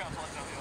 got blood on you.